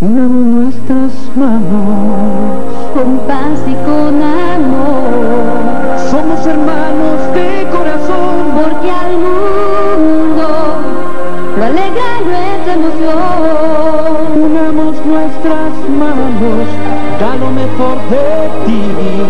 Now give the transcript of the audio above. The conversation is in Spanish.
Unamos nuestras manos con paz y con amor. Somos hermanos de corazón porque al mundo lo alegra nuestra emoción. Unamos nuestras manos, da lo mejor de ti.